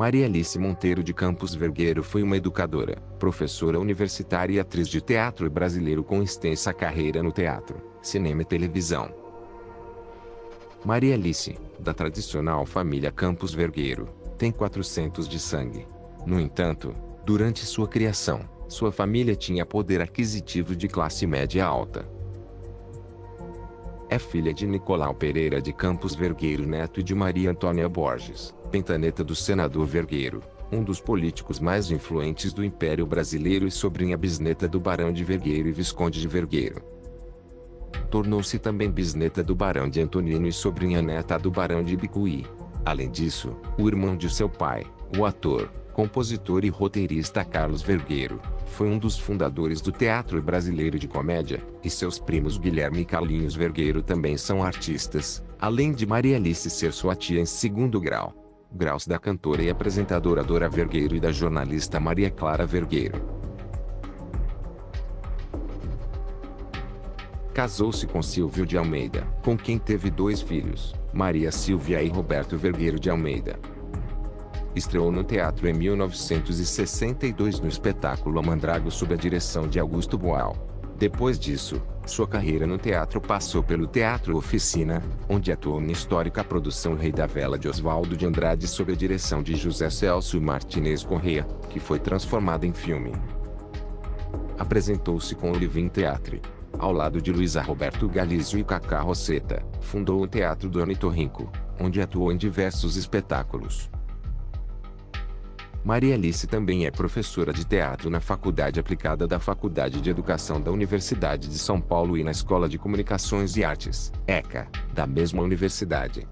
Maria Alice Monteiro de Campos Vergueiro foi uma educadora, professora universitária e atriz de teatro brasileiro com extensa carreira no teatro, cinema e televisão. Maria Alice, da tradicional família Campos Vergueiro, tem 400 de sangue. No entanto, durante sua criação, sua família tinha poder aquisitivo de classe média alta. É filha de Nicolau Pereira de Campos Vergueiro Neto e de Maria Antônia Borges, pentaneta do senador Vergueiro, um dos políticos mais influentes do Império Brasileiro e sobrinha bisneta do Barão de Vergueiro e Visconde de Vergueiro. Tornou-se também bisneta do Barão de Antonino e sobrinha neta do Barão de Bicuí. Além disso, o irmão de seu pai, o ator, compositor e roteirista Carlos Vergueiro, foi um dos fundadores do Teatro Brasileiro de Comédia, e seus primos Guilherme e Carlinhos Vergueiro também são artistas, além de Maria Alice ser sua tia em segundo grau. Graus da cantora e apresentadora Dora Vergueiro e da jornalista Maria Clara Vergueiro. Casou-se com Silvio de Almeida, com quem teve dois filhos, Maria Silvia e Roberto Vergueiro de Almeida. Estreou no teatro em 1962 no espetáculo Mandrago sob a direção de Augusto Boal. Depois disso, sua carreira no teatro passou pelo Teatro Oficina, onde atuou na histórica produção Rei da Vela de Oswaldo de Andrade sob a direção de José Celso Martinez Correa, que foi transformada em filme. Apresentou-se com o Livim Teatre. Ao lado de Luísa Roberto Galizio e Cacá Roseta, fundou o Teatro do Ornitorrinco, onde atuou em diversos espetáculos. Maria Alice também é professora de teatro na Faculdade Aplicada da Faculdade de Educação da Universidade de São Paulo e na Escola de Comunicações e Artes, ECA, da mesma universidade.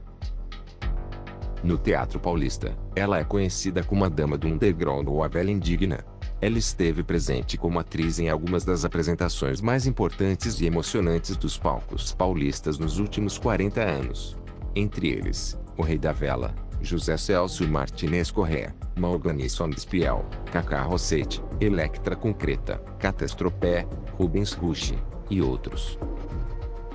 No Teatro Paulista, ela é conhecida como a dama do underground ou a velha indigna. Ela esteve presente como atriz em algumas das apresentações mais importantes e emocionantes dos palcos paulistas nos últimos 40 anos. Entre eles, O Rei da Vela, José Celso Martinez Correa, Malgani Sondespiel, Cacá Rossetti, Electra Concreta, Catastropé, Rubens Rushi, e outros.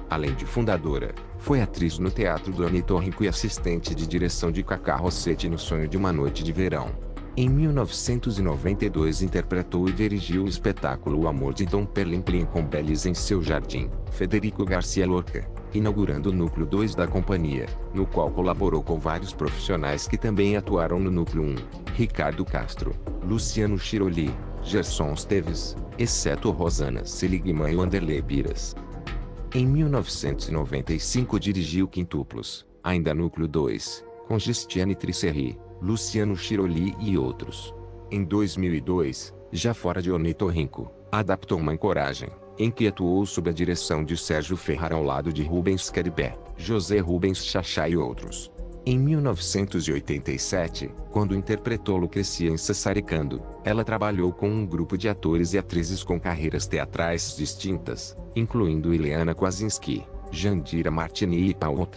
Além de fundadora, foi atriz no Teatro do Anitorrinco e assistente de direção de Cacá Rossetti no Sonho de uma Noite de Verão. Em 1992 interpretou e dirigiu o espetáculo O Amor de Dom Perlim com Belis em seu jardim, Federico Garcia Lorca inaugurando o Núcleo 2 da companhia, no qual colaborou com vários profissionais que também atuaram no Núcleo 1, Ricardo Castro, Luciano Chiroli, Gerson Esteves, exceto Rosana Seligman e Wanderlei Biras. Em 1995 dirigiu Quintuplos, ainda Núcleo 2, com Gestiane Tricerri, Luciano Chiroli e outros. Em 2002, já fora de Ornitorrinco, adaptou uma Encoragem, em que atuou sob a direção de Sérgio Ferrar ao lado de Rubens Caribé, José Rubens Chachá e outros. Em 1987, quando interpretou Lucrecia em Sassaricando, ela trabalhou com um grupo de atores e atrizes com carreiras teatrais distintas, incluindo Ileana Kwasinski, Jandira Martini e Paul.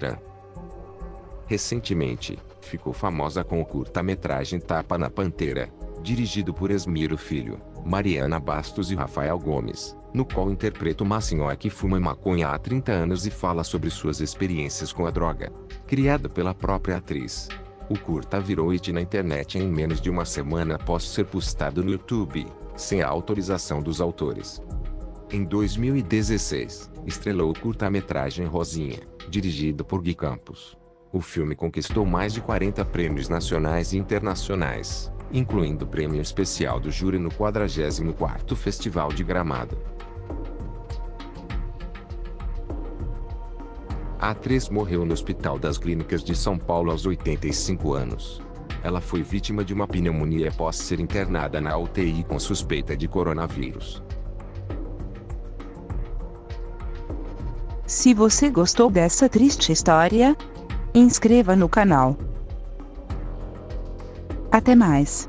Recentemente, ficou famosa com o curta-metragem Tapa na Panteira, dirigido por Esmiro Filho, Mariana Bastos e Rafael Gomes no qual interpreta uma senhora que fuma maconha há 30 anos e fala sobre suas experiências com a droga. Criada pela própria atriz. O curta virou hit na internet em menos de uma semana após ser postado no YouTube, sem a autorização dos autores. Em 2016, estrelou o curta-metragem Rosinha, dirigido por Gui Campos. O filme conquistou mais de 40 prêmios nacionais e internacionais, incluindo o prêmio especial do júri no 44º Festival de Gramado. A atriz morreu no Hospital das Clínicas de São Paulo aos 85 anos. Ela foi vítima de uma pneumonia após ser internada na UTI com suspeita de coronavírus. Se você gostou dessa triste história, inscreva no canal. Até mais.